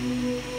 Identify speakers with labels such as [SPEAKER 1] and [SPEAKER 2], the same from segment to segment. [SPEAKER 1] Música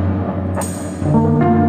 [SPEAKER 1] Thank you.